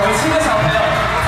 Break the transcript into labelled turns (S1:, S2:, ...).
S1: 有
S2: 七个小朋友。